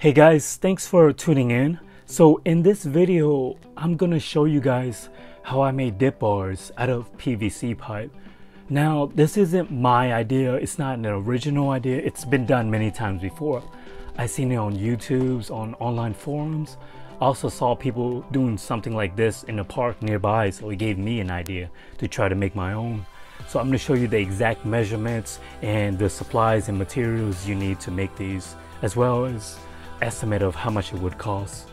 Hey guys, thanks for tuning in. So in this video, I'm gonna show you guys how I made dip bars out of PVC pipe. Now, this isn't my idea. It's not an original idea. It's been done many times before. I've seen it on YouTube's, on online forums. I also saw people doing something like this in a park nearby, so it gave me an idea to try to make my own. So I'm gonna show you the exact measurements and the supplies and materials you need to make these, as well as estimate of how much it would cost.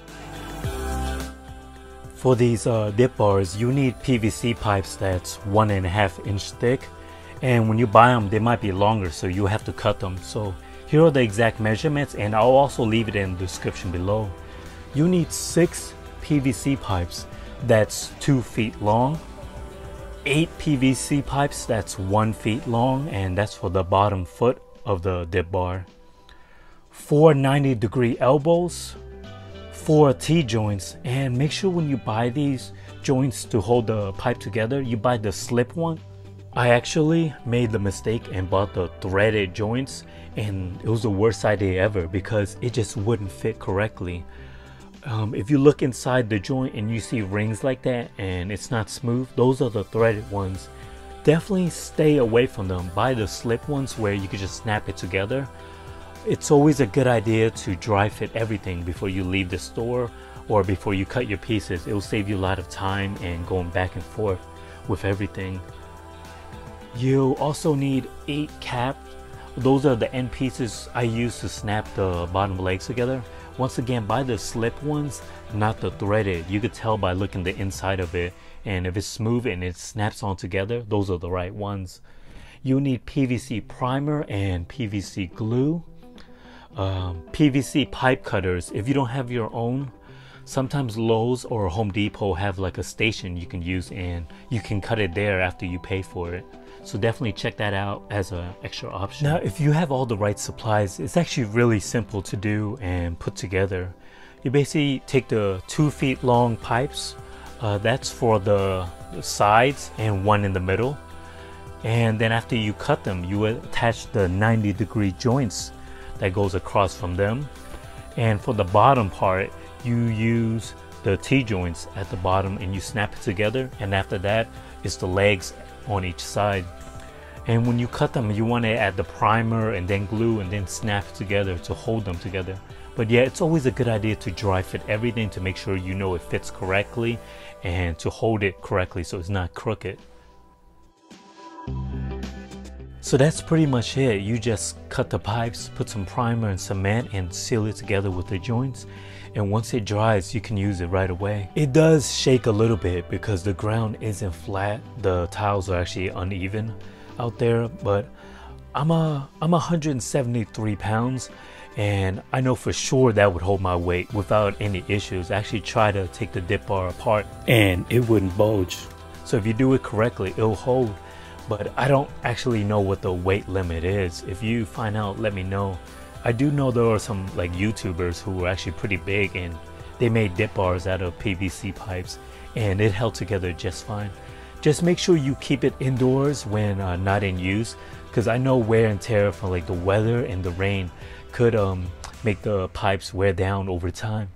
For these uh, dip bars, you need PVC pipes that's one and a half inch thick. And when you buy them, they might be longer, so you have to cut them. So here are the exact measurements, and I'll also leave it in the description below. You need six PVC pipes that's two feet long, eight PVC pipes that's one feet long, and that's for the bottom foot of the dip bar four 90 degree elbows, four T-joints, and make sure when you buy these joints to hold the pipe together, you buy the slip one. I actually made the mistake and bought the threaded joints and it was the worst idea ever because it just wouldn't fit correctly. Um, if you look inside the joint and you see rings like that and it's not smooth, those are the threaded ones. Definitely stay away from them. Buy the slip ones where you can just snap it together it's always a good idea to dry fit everything before you leave the store or before you cut your pieces. It will save you a lot of time and going back and forth with everything. You also need eight caps. Those are the end pieces I use to snap the bottom legs together. Once again, buy the slip ones, not the threaded. You could tell by looking the inside of it. And if it's smooth and it snaps on together, those are the right ones. You need PVC primer and PVC glue um, PVC pipe cutters. If you don't have your own, sometimes Lowe's or Home Depot have like a station you can use and you can cut it there after you pay for it. So definitely check that out as an extra option. Now, if you have all the right supplies, it's actually really simple to do and put together. You basically take the two feet long pipes, uh, that's for the sides and one in the middle. And then after you cut them, you attach the 90 degree joints that goes across from them. And for the bottom part, you use the T-joints at the bottom and you snap it together. And after that, it's the legs on each side. And when you cut them, you want to add the primer and then glue and then snap together to hold them together. But yeah, it's always a good idea to dry fit everything to make sure you know it fits correctly and to hold it correctly so it's not crooked. So that's pretty much it. You just cut the pipes, put some primer and cement and seal it together with the joints. And once it dries, you can use it right away. It does shake a little bit because the ground isn't flat. The tiles are actually uneven out there, but I'm a I'm 173 pounds and I know for sure that would hold my weight without any issues. I actually try to take the dip bar apart and it wouldn't bulge. So if you do it correctly, it'll hold but I don't actually know what the weight limit is. If you find out, let me know. I do know there are some like YouTubers who were actually pretty big and they made dip bars out of PVC pipes and it held together just fine. Just make sure you keep it indoors when uh, not in use because I know wear and tear from like the weather and the rain could um, make the pipes wear down over time.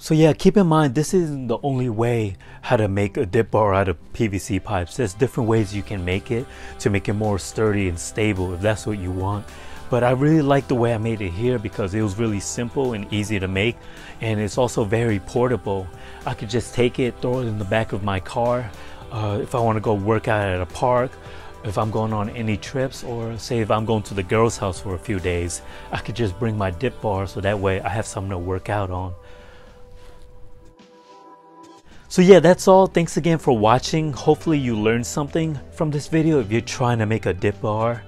So yeah, keep in mind this isn't the only way how to make a dip bar out of PVC pipes. There's different ways you can make it to make it more sturdy and stable if that's what you want. But I really like the way I made it here because it was really simple and easy to make and it's also very portable. I could just take it, throw it in the back of my car uh, if I want to go work out at a park if I'm going on any trips or say if I'm going to the girl's house for a few days, I could just bring my dip bar so that way I have something to work out on. So yeah, that's all. Thanks again for watching. Hopefully you learned something from this video if you're trying to make a dip bar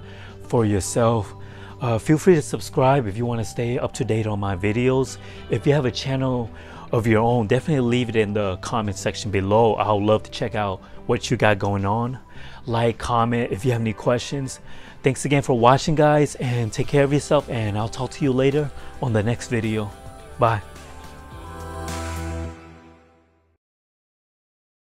for yourself. Uh, feel free to subscribe if you want to stay up to date on my videos. If you have a channel of your own, definitely leave it in the comment section below. I'll love to check out what you got going on. Like, comment if you have any questions. Thanks again for watching guys and take care of yourself and I'll talk to you later on the next video. Bye.